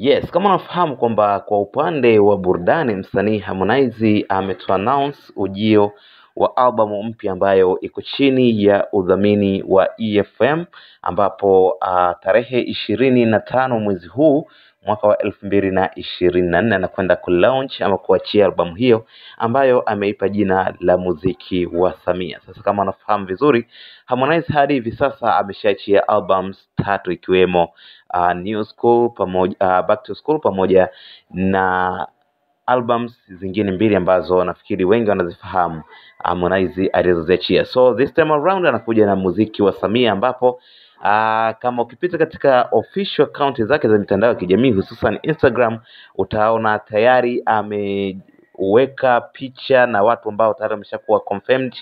Yes, kama unafahamu kwamba kwa upande wa burudani msanii Harmonize ametoa announce ujio wa albamu mpya ambayo iko chini ya udhamini wa EFM ambapo uh, tarehe ishirini na tano mwezi huu mwaka wa elfu mbili na ishirini na nne anakwenda kulaunch ama kuachia albamu hiyo ambayo ameipa jina la muziki wa Samia. Sasa kama unafahamu vizuri, Harmonize hadi hivi sasa ameshaachia albums tatu ikiwemo uh, New School pamoja uh, Back to School pamoja na albums zingine mbili ambazo nafikiri wengi wanazifahamu Harmonize alizoziachia. So this time around anakuja na muziki wa Samia ambapo Aa, kama ukipita katika official account zake za mitandao ya kijamii hususan Instagram utaona tayari ameweka picha na watu ambao tayari wameshakuwa confirmed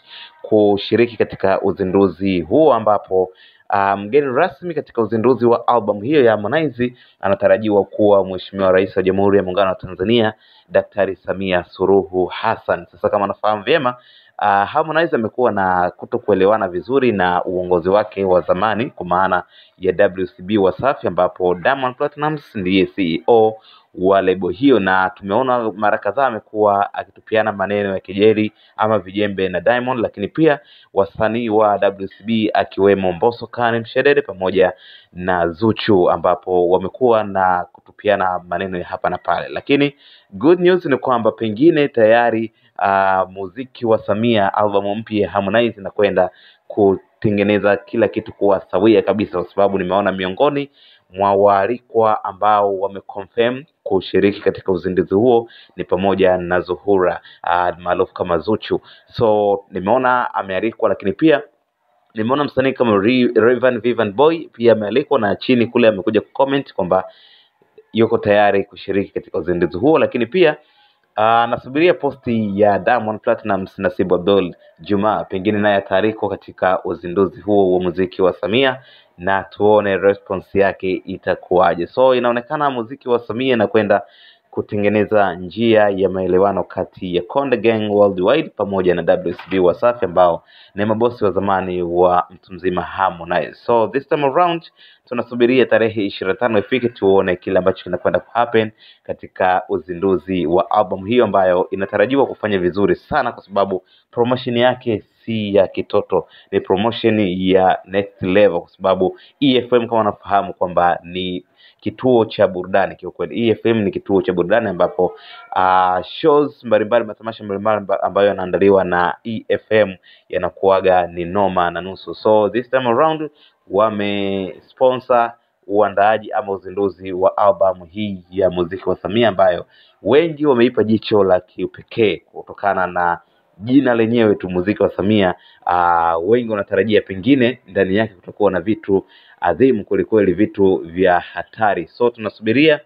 kushiriki katika uzinduzi huo ambapo ah, mgeni rasmi katika uzinduzi wa albamu hiyo ya Harmonize anatarajiwa kuwa Mheshimiwa Rais wa Jamhuri ya Muungano wa Tanzania Daktari Samia Suluhu Hassan. Sasa kama nafahamu vyema Uh, Harmonize amekuwa na kutokuelewana vizuri na uongozi wake wa zamani kwa maana ya WCB Wasafi, ambapo Diamond Platnumz ndiye CEO wa lebo hiyo, na tumeona mara kadhaa amekuwa akitupiana maneno ya kejeli ama vijembe na Diamond, lakini pia wasanii wa WCB akiwemo Mbosso Kane Mshedede pamoja na Zuchu, ambapo wamekuwa na kutupiana maneno ya hapa na pale, lakini good news ni kwamba pengine tayari uh, muziki wa Samia albamu mpya ya Harmonize inakwenda kutengeneza kila kitu kuwa sawia kabisa, kwa sababu nimeona miongoni mwa waalikwa ambao wameconfirm kushiriki katika uzinduzi huo ni pamoja na Zuhura uh, maarufu kama Zuchu. So nimeona amealikwa, lakini pia nimeona msanii kama Raven Vivian Boy pia amealikwa, na chini kule amekuja kucomment kwamba yuko tayari kushiriki katika uzinduzi huo, lakini pia Ah, nasubiria posti ya Diamond Platnumz na Abdul Juma, pengine naye ataarikwa katika uzinduzi huo wa muziki wa Samia na tuone response yake itakuwaje. So inaonekana muziki wa Samia inakwenda kutengeneza njia ya maelewano kati ya Konde Gang Worldwide pamoja na WCB Wasafi ambao ni mabosi wa zamani wa mtu mzima Harmonize. So this time around tunasubiria tarehe ishirini na tano ifike tuone kile ambacho kinakwenda kuhappen katika uzinduzi wa album hiyo ambayo inatarajiwa kufanya vizuri sana kwa sababu promotion yake si ya kitoto, ni promotion ya next level, kwa sababu EFM kama wanafahamu kwamba ni kituo cha burudani kiukweli. EFM ni kituo cha burudani ambapo uh, shows mbalimbali, matamasha mbalimbali ambayo yanaandaliwa na EFM yanakuwaga ni noma na nusu. So this time around wamesponsor uandaaji ama uzinduzi wa albamu hii ya muziki wa Samia ambayo wengi wameipa jicho la kipekee kutokana na jina lenyewe tu muziki wa Samia. Uh, wengi wanatarajia pengine ndani yake kutakuwa na vitu adhimu kwelikweli, vitu vya hatari. So tunasubiria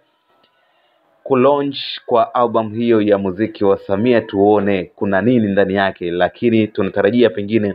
kulaunch kwa album hiyo ya muziki wa Samia, tuone kuna nini ndani yake, lakini tunatarajia pengine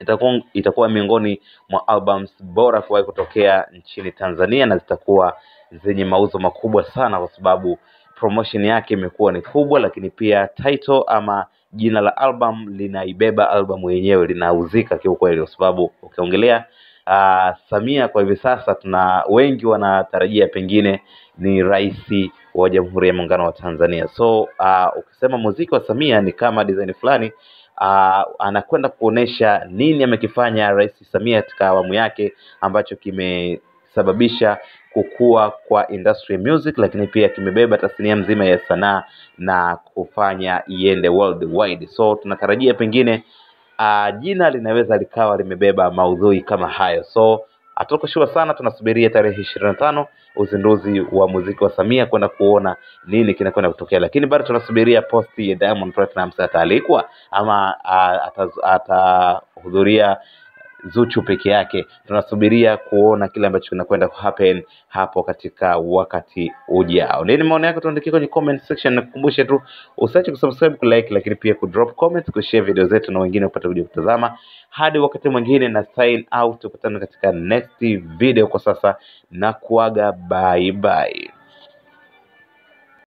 itakuwa, itakuwa miongoni mwa albums bora kuwahi kutokea nchini Tanzania na zitakuwa zenye mauzo makubwa sana, kwa sababu promotion yake imekuwa ni kubwa, lakini pia title ama jina la album linaibeba albamu yenyewe, linauzika kiukweli, kwa sababu ukiongelea uh, Samia kwa hivi sasa, tuna wengi wanatarajia pengine ni rais wa Jamhuri ya Muungano wa Tanzania. So uh, ukisema muziki wa Samia ni kama design fulani uh, anakwenda kuonesha nini amekifanya Rais Samia katika awamu yake ambacho kimesababisha kukua kwa industry music, lakini pia kimebeba tasnia mzima ya sanaa na kufanya iende worldwide. So tunatarajia pengine uh, jina linaweza likawa limebeba maudhui kama hayo. So hatuko sure sana, tunasubiria tarehe ishirini na tano uzinduzi wa muziki wa Samia kwenda kuona nini kinakwenda kutokea, lakini bado tunasubiria posti ya Diamond Platinumz ataalikwa ama ah, atahudhuria Zuchu peke yake. Tunasubiria kuona kile ambacho kinakwenda kuhappen hapo katika wakati ujao. Nini maoni yako? Tuandikie kwenye comment section, na kukumbushe tu usiache kusubscribe, kulike, lakini pia kudrop comment, kushare video zetu na wengine wapate kuja kutazama. Hadi wakati mwingine na sign out, tukutane katika next video. Kwa sasa na kuaga, bye bye.